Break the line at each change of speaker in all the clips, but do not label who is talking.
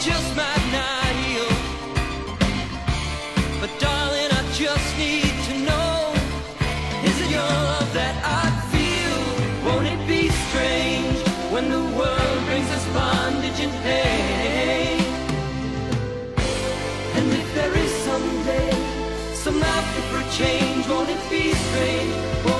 just might not. But darling, I just need to know Is it your love that I feel? Won't it be strange when the world brings us bondage and pain? And if there is someday some change, won't it be strange? Won't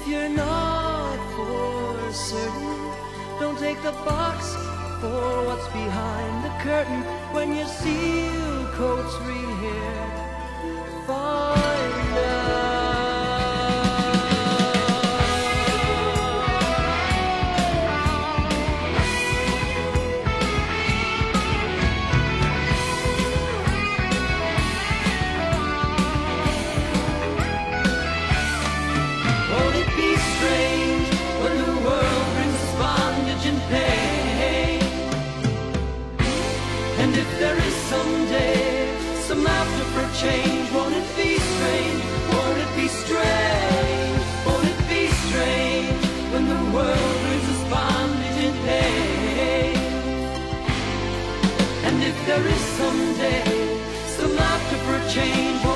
if you're not for certain, don't take the box for what's behind the curtain when your seal coats read here. If there is someday some after for change, won't it be strange? Won't it be strange? Won't it be strange when the world us bondage and pain? And if there is someday some after for change,